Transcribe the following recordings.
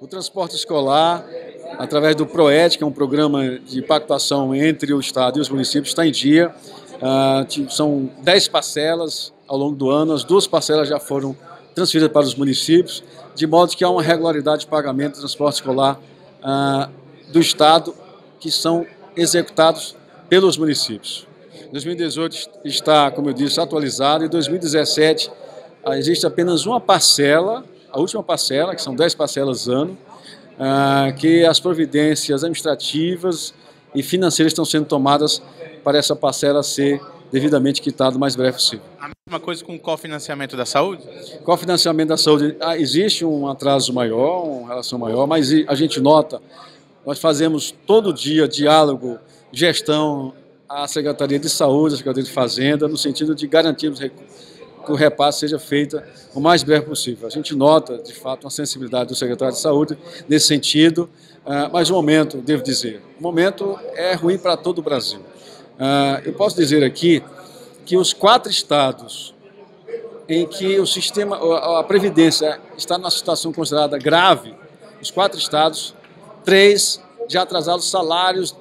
O transporte escolar, através do PROED, que é um programa de pactuação entre o Estado e os municípios, está em dia. Uh, são 10 parcelas ao longo do ano, as duas parcelas já foram transferidas para os municípios, de modo que há uma regularidade de pagamento do transporte escolar uh, do Estado, que são executados pelos municípios. 2018 está, como eu disse, atualizado, em 2017 ah, existe apenas uma parcela, a última parcela, que são 10 parcelas ano, ah, que as providências administrativas e financeiras estão sendo tomadas para essa parcela ser devidamente quitada o mais breve possível. A mesma coisa com o cofinanciamento da saúde? Cofinanciamento da saúde, ah, existe um atraso maior, uma relação maior, mas a gente nota, nós fazemos todo dia diálogo, gestão, a Secretaria de Saúde, a Secretaria de Fazenda, no sentido de garantirmos que o repasse seja feito o mais breve possível. A gente nota, de fato, uma sensibilidade do secretário de Saúde nesse sentido, ah, mas o momento, devo dizer, o momento é ruim para todo o Brasil. Ah, eu posso dizer aqui que os quatro estados em que o sistema, a Previdência está numa situação considerada grave, os quatro estados, três já atrasaram salários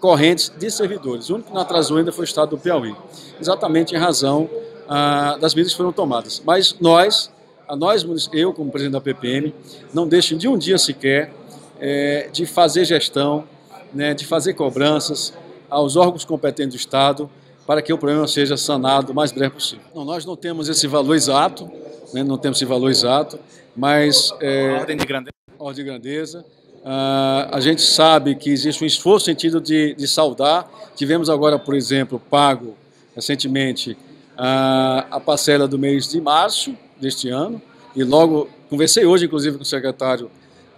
correntes de servidores. O único que não atrasou ainda foi o estado do Piauí, exatamente em razão ah, das medidas que foram tomadas. Mas nós, a nós, eu como presidente da PPM, não deixo de um dia sequer é, de fazer gestão, né, de fazer cobranças aos órgãos competentes do Estado para que o problema seja sanado o mais breve possível. Não, nós não temos esse valor exato, né, não temos esse valor exato, mas... É, ordem de grandeza. Ordem de grandeza. Uh, a gente sabe que existe um esforço no sentido de, de saudar. Tivemos agora, por exemplo, pago recentemente a parcela do mês de março deste ano, e logo conversei hoje, inclusive, com o secretário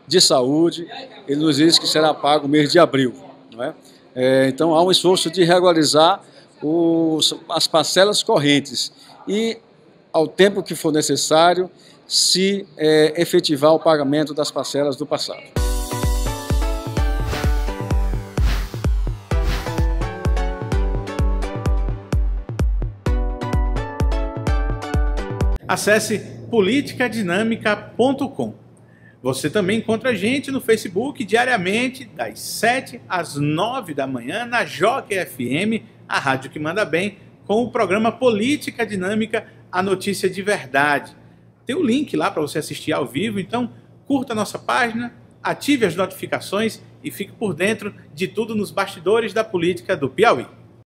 de Saúde, ele nos disse que será pago o mês de abril. Não é? É, então há um esforço de regularizar os, as parcelas correntes e, ao tempo que for necessário, se é, efetivar o pagamento das parcelas do passado. Acesse politicadinâmica.com. Você também encontra a gente no Facebook diariamente, das 7 às 9 da manhã, na Joque FM, a rádio que manda bem, com o programa Política Dinâmica, a notícia de verdade. Tem o um link lá para você assistir ao vivo, então curta a nossa página, ative as notificações e fique por dentro de tudo nos bastidores da política do Piauí.